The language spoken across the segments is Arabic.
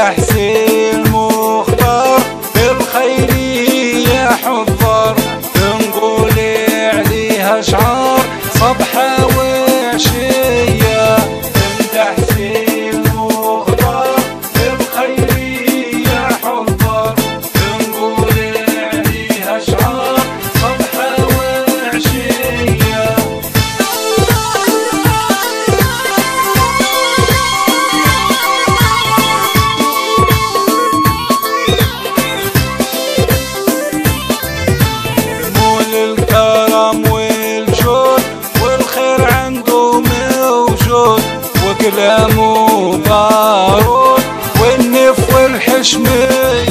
نمدح حسين مختار بالخيرية حضر نقول عليها شعار. وكلامه بارود والنف والحشمية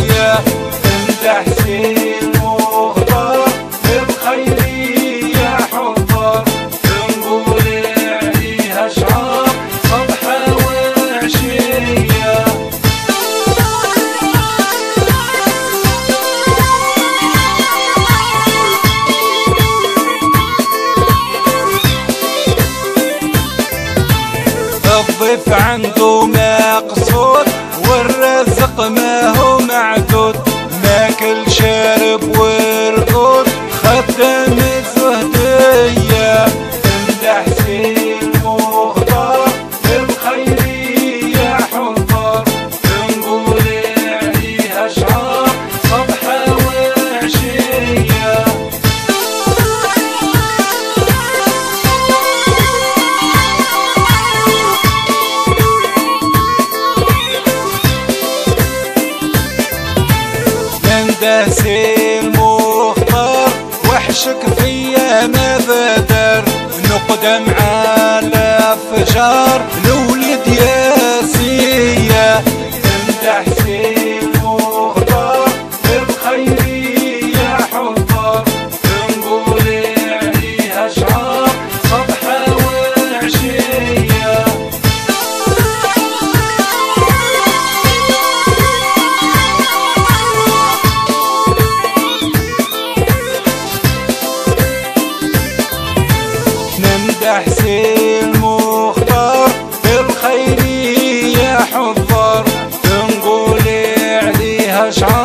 الضيف عنده مقصود والرزق ما هو معدود. ماكل شارب ورقود خدام من دهسين مختار وحشك فيا ما بدر. نقدم على فجار لولد ياسية انت نمدح حسين مختار بالخيرية حضر. نقول عليها شعار.